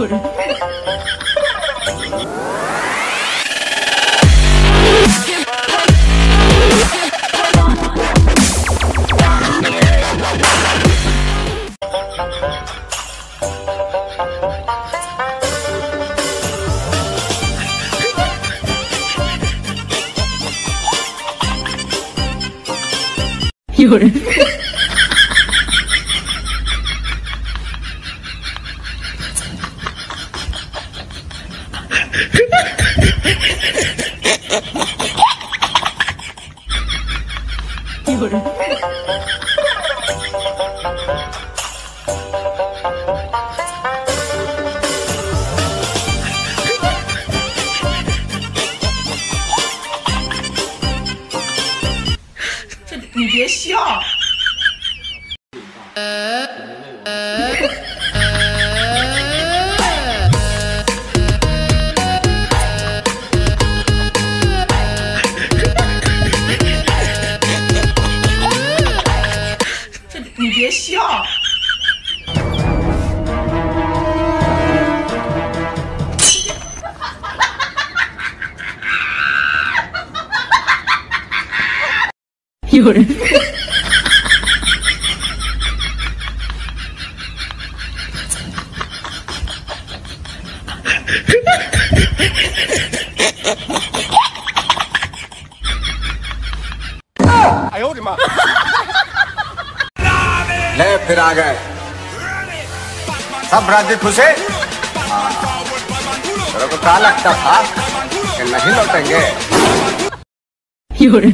有人，有人，有人，这你别笑。别笑。有人，哎呦我的妈！ले फिर आ गए। सब राज्य खुशे तेरे को क्या लगता था कि नहीं लौटेंगे? 有人，